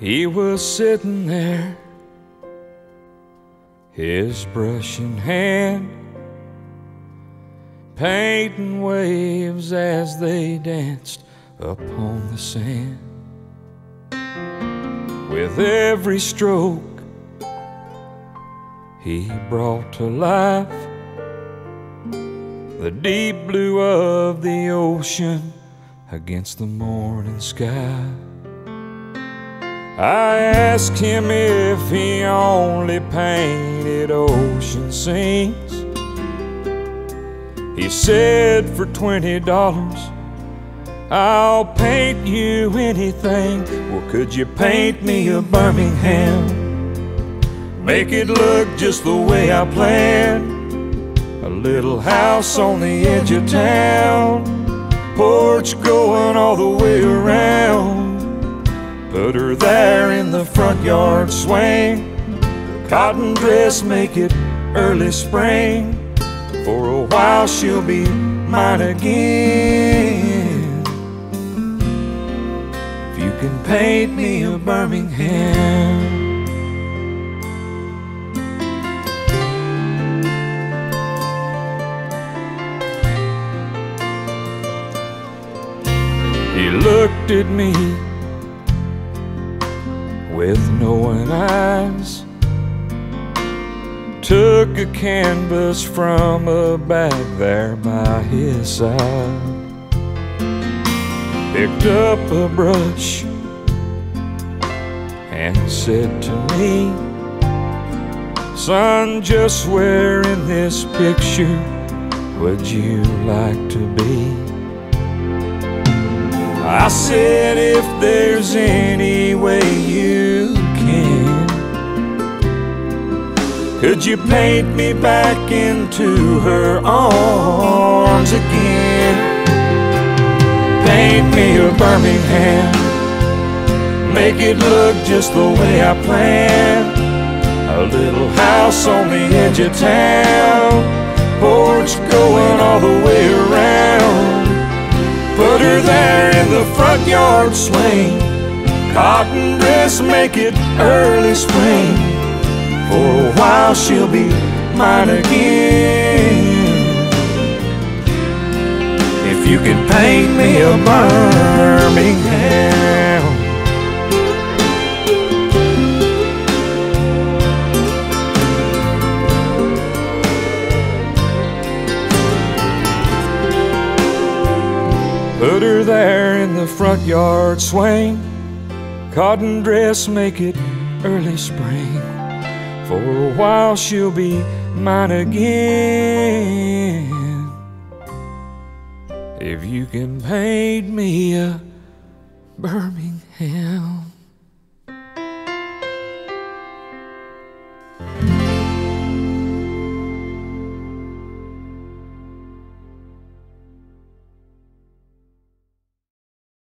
He was sitting there, his brush in hand, painting waves as they danced upon the sand. With every stroke, he brought to life the deep blue of the ocean against the morning sky. I asked him if he only painted ocean scenes. He said for twenty dollars, I'll paint you anything. Well, could you paint me a Birmingham? Make it look just the way I planned. A little house on the edge of town, porch going all the way around. Put her there in the front yard swing. Cotton dress, make it early spring. For a while she'll be mine again. If you can paint me a Birmingham. He looked at me with knowing eyes. Took a canvas from a bag there by his side. Picked up a brush and said to me, Son, just where in this picture would you like to be? I said, if there's any way you can, could you paint me back into her arms again? Paint me a Birmingham, make it look just the way I planned. A little house on the edge of town, porch going all the way around. In the front yard swing. Cotton dress, make it early spring. For a while she'll be mine again. If you can paint me a Birmingham. Put her there in the front yard swing. Cotton dress, make it early spring. For a while she'll be mine again. If you can paint me a Birmingham.